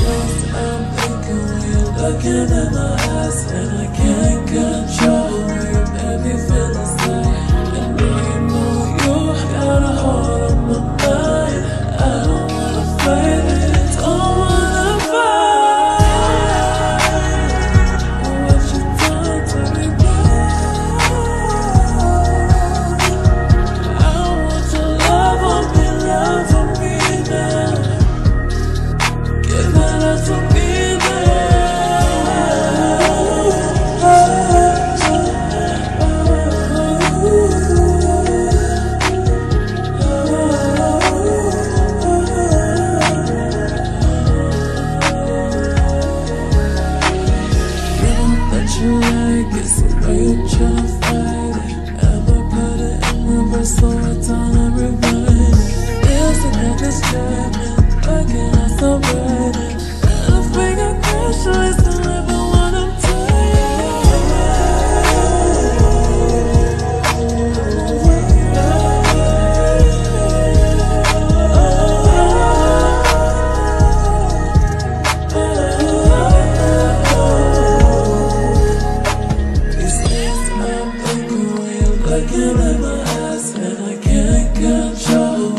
Thoughts I'm thinking looking in my eyes and I can't control numbers for a time remaining. Yes, I got this judgment, but I still write it? I think I crash, so it's the level when I'm Looking at my